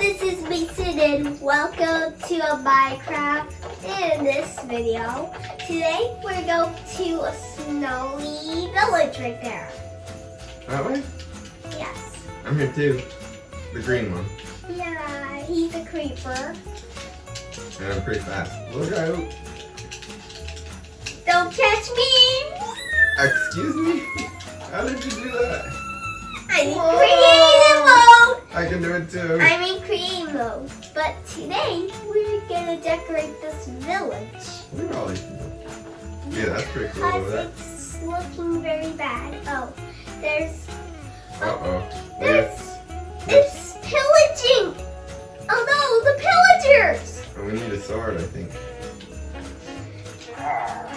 this is Mason and welcome to a Minecraft. In this video, today we're going to a snowy village right there. That way? Yes. I'm here too. The green one. Yeah, he's a creeper. And I'm pretty fast. Look out! Don't catch me! Excuse me? How did you do that? I'm in Whoa. creative mode! I can do it too. I'm in creative mode. But today, we're gonna decorate this village. Look at all these people. Yeah, that's pretty cool Because it's looking very bad. Oh, there's oh, Uh-oh. There's, There's, it's pillaging! Oh no, the pillagers! oh, we need a sword, I think. Oh.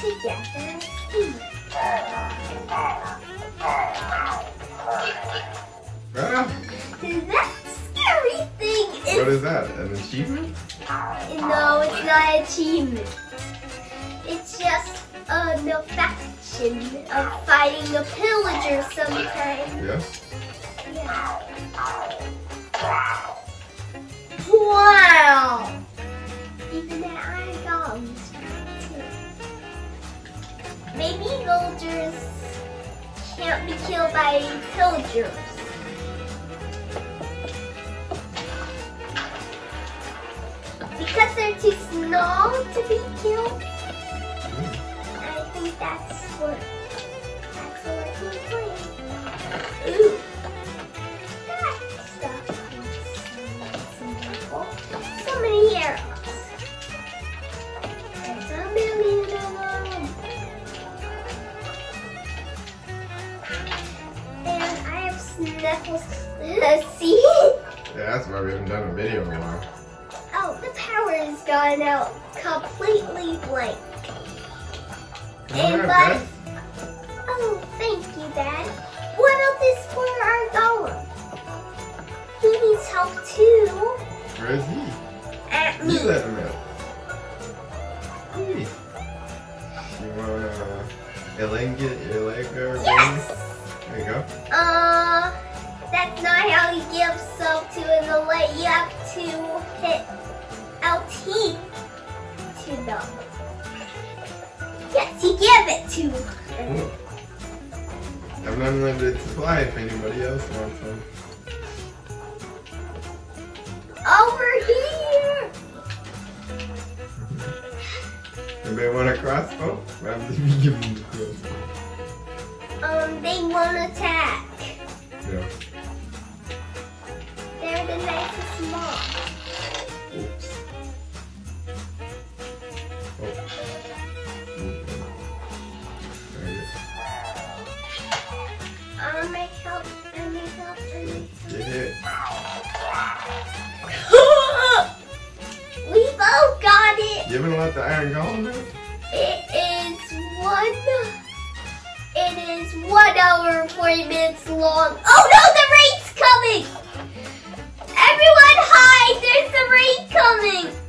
Together. Ah, That scary thing is what is that? An achievement? No, it's not an achievement. It's just an affection of fighting a pillager sometimes. Yeah? Yeah. Wow! Even the iron golems. Maybe villagers can't be killed by pillagers. Because they're too small to be killed. Mm. I think that's what snuffles. See? Yeah, that's why we haven't done a video in a while. Oh, the power has gone out completely blank. And Alright, but, oh, thank you, Dad. What about this for our golem? He needs help too. Where is he? At me. You let him out. Hey. You wanna elongate your leg or Yes. There you go. Uh, that's not how you give stuff to an elite. You have to hit LT to them. Yes, you give it to. them. Cool. I have an unlimited supply if anybody else wants some. Over here. Anybody want a crossbow? What happens if you give them the crossbow? Um, they won't attack. Yeah. You haven't let the iron golem out? It is one. It is one hour and forty minutes long. Oh no, the raid's coming! Raid coming!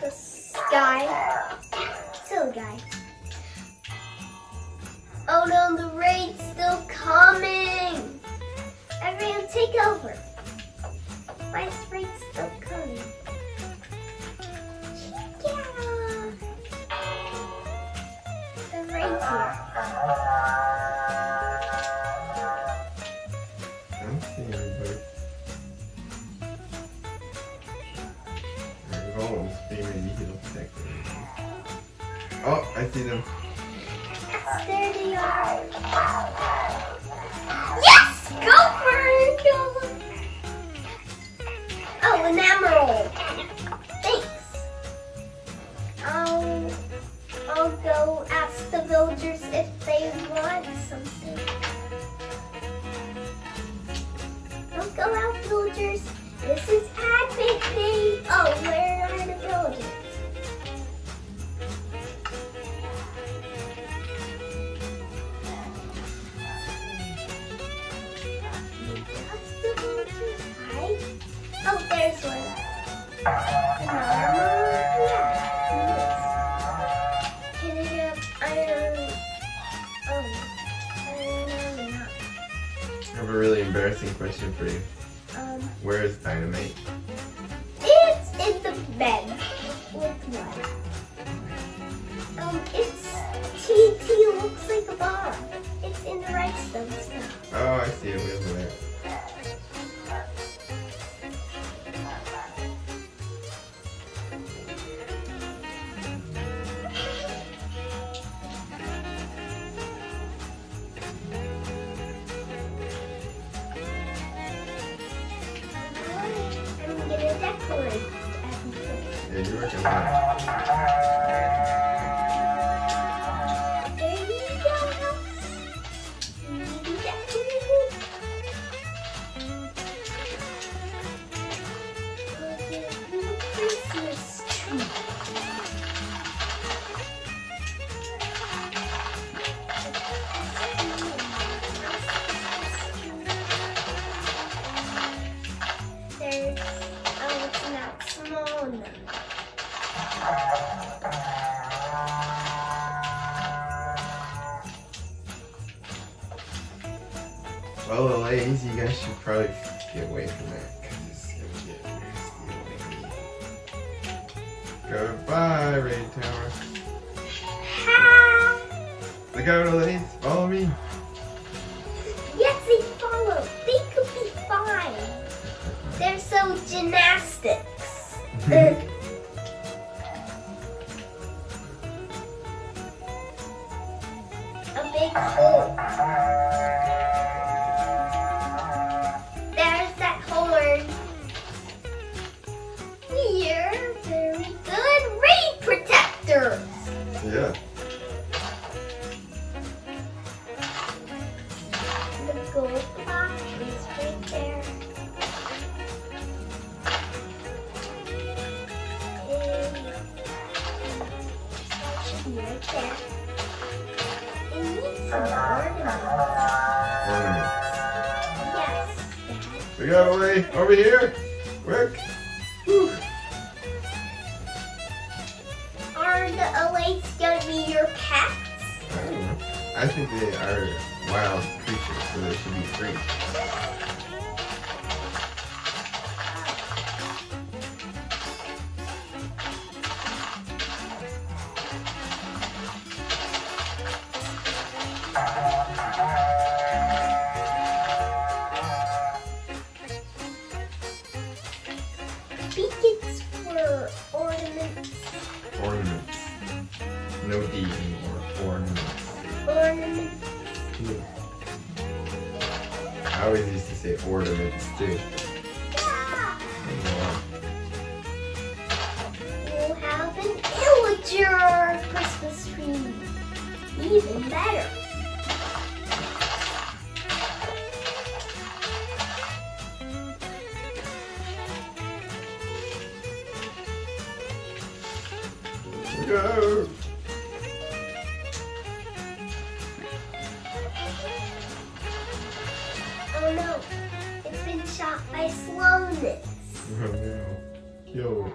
This guy. Silly guy. Oh no, the raid's still coming. Everyone take over. Is raid still coming? Oh, I see them. There they are. Yes! Go for it! Go. Oh, an emerald. Thanks. I'll, I'll go ask the villagers if they want something. Don't go out, villagers. This is Advent Day. Oh, where are the villagers? I have iron? Iron not. I have a really embarrassing question for you. Um, Where is dynamite? it's in the bed with what? Um, it's TNT looks like a bomb. It's in the right stuff. Oh, I see it over there. Oh, well, the ladies, you guys should probably get away from that because it's gonna get nasty over here. Goodbye, Raid Tower. Ha! Look out, ladies. Follow me. Yes, they follow. They could be fine. They're so gymnastics. We got away. Over here. Quick. Whew. Are the Allays gonna be your pets? I don't know. I think they are wild creatures, so they should be free. Ornaments. No D anymore. Ornaments. Ornaments. Yeah. I always used to say ornaments too. Yeah. Yeah. We'll have an illager Christmas tree. Even better.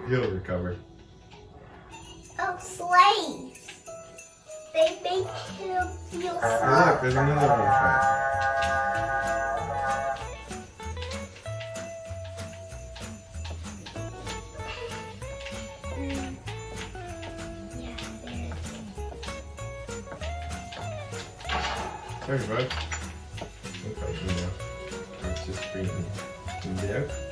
Shot by slowness. Oh no. He'll recover. sleighs. They make him feel Oh, look, there's another one. Mm. There. Sorry, bud. Like you know. It's just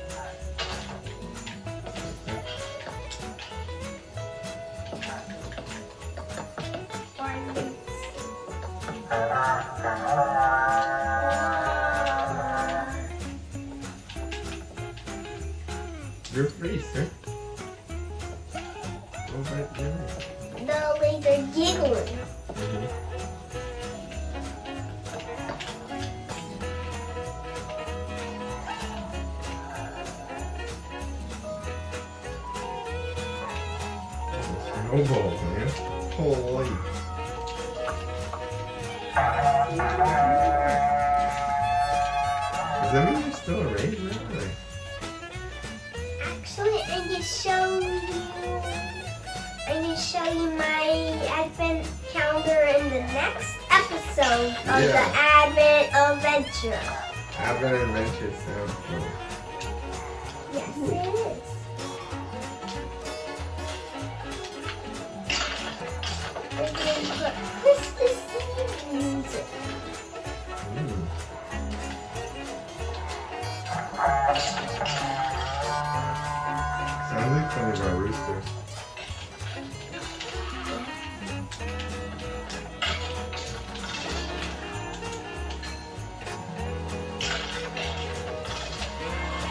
there. Your face, sir. Go back. The laser giggling. Snowballs, man. Holy. Does that mean you're still a ranger? Really? Actually, I can show you. I can show you my advent calendar in the next episode of Yeah. the Advent Adventure. Advent Adventure sounds cool. Yes, it is. We're going to put Christmas music. Sounds like something about roosters.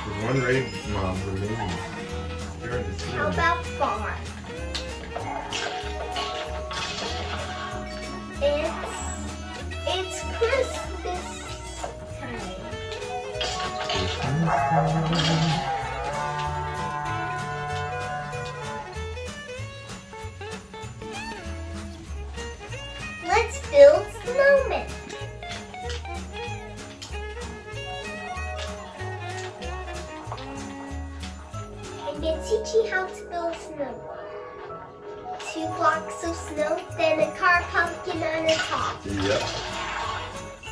There's one raid mob remaining. See How about farm? It's it's Christmas. Let's build snowmen. I'm gonna teach you how to build snow. Two blocks of snow, then a car pumpkin on top. Yep.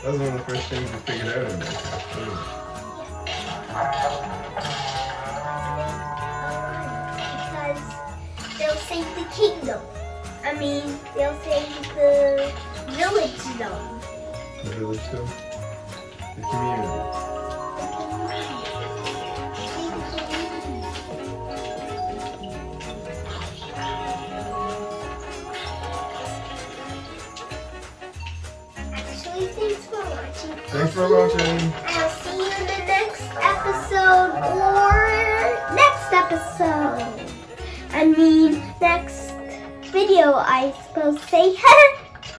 That was one of the first things we figured out in this. Because they'll save the kingdom. I mean, they'll save the village dome. The village too. The community. Actually, thanks for watching. Thanks for watching. Episode. I